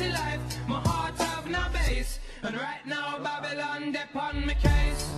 My heart have no base. And right now Babylon dep on my case.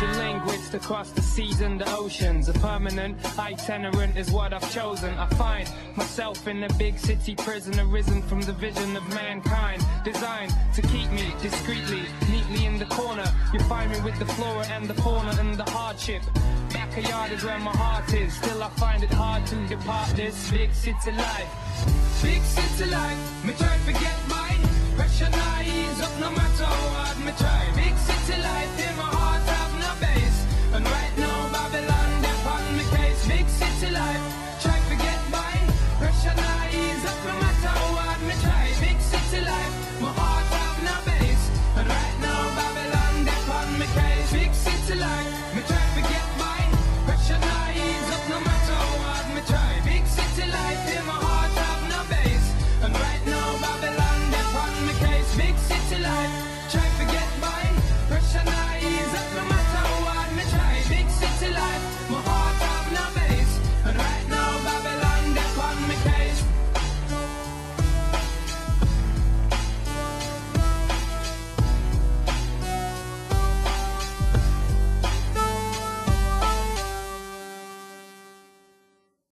The language across the seas and the oceans. A permanent itinerant is what I've chosen. I find myself in a big city prison, arisen from the vision of mankind. Designed to keep me discreetly, neatly in the corner. You find me with the flora and the fauna and the hardship. Backyard is where my heart is. Still, I find it hard to depart this big city life. Big city life, me try to get by. Pressure ease up no matter hard me try. Big city